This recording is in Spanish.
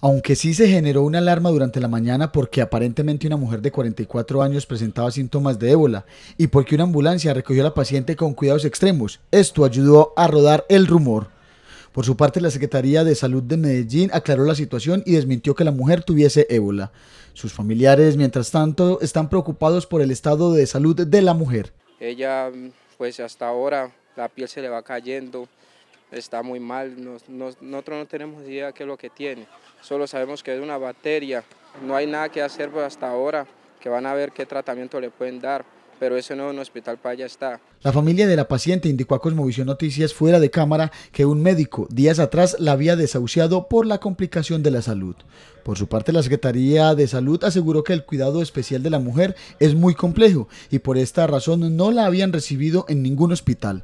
Aunque sí se generó una alarma durante la mañana porque aparentemente una mujer de 44 años presentaba síntomas de ébola y porque una ambulancia recogió a la paciente con cuidados extremos. Esto ayudó a rodar el rumor. Por su parte, la Secretaría de Salud de Medellín aclaró la situación y desmintió que la mujer tuviese ébola. Sus familiares, mientras tanto, están preocupados por el estado de salud de la mujer. Ella, pues hasta ahora, la piel se le va cayendo, está muy mal, nosotros no tenemos idea qué es lo que tiene, solo sabemos que es una bacteria, no hay nada que hacer hasta ahora, que van a ver qué tratamiento le pueden dar pero eso no en un hospital para allá está. La familia de la paciente indicó a Cosmovisión Noticias fuera de cámara que un médico días atrás la había desahuciado por la complicación de la salud. Por su parte, la Secretaría de Salud aseguró que el cuidado especial de la mujer es muy complejo y por esta razón no la habían recibido en ningún hospital.